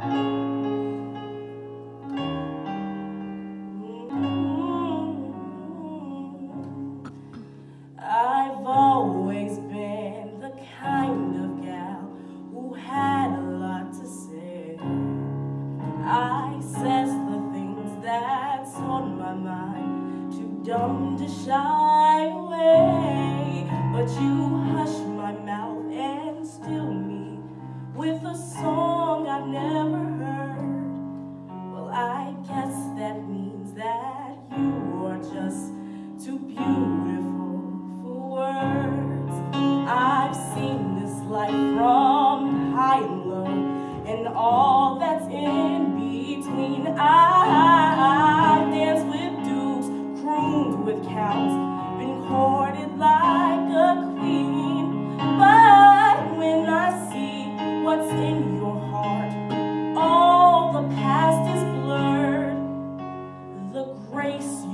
I've always been the kind of gal who had a lot to say. I says the things that's on my mind, too dumb to shy. I've danced with dukes, crooned with counts, been courted like a queen. But when I see what's in your heart, all the past is blurred. The grace